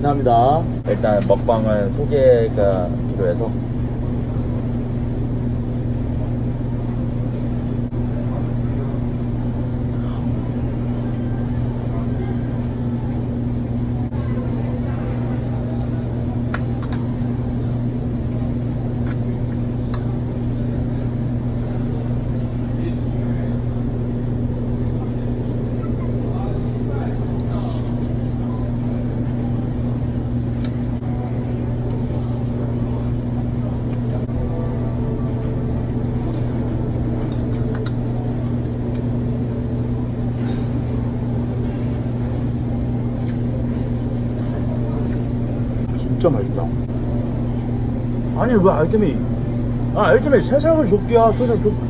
감사합니다. 일단 먹방은 소개가 필요해서 진짜 맛있다. 아니 왜 아이템이 아 아이템이 세상을 좁기야 세상 좁.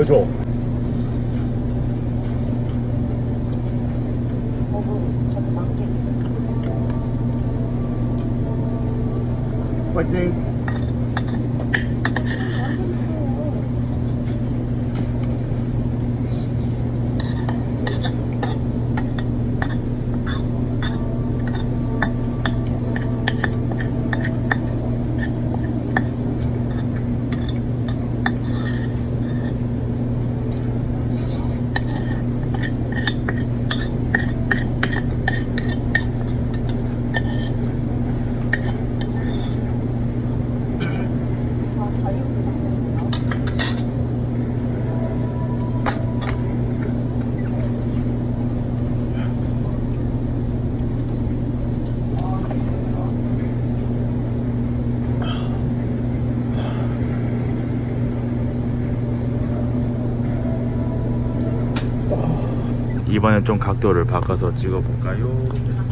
왜죠? 파이팅! 이번엔 좀 각도를 바꿔서 찍어볼까요?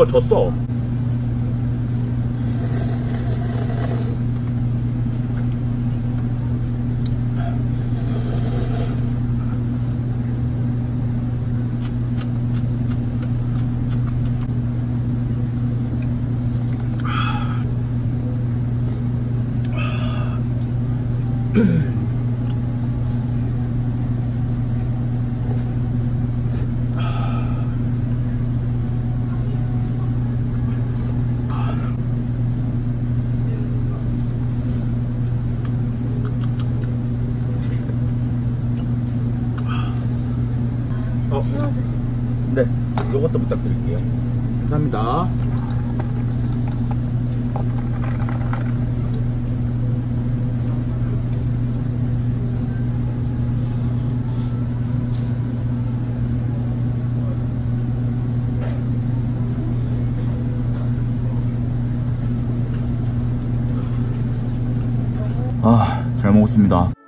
뭐 줬어. 어, 네, 이것도 부탁드릴게요. 감사합니다. 아, 잘 먹었습니다.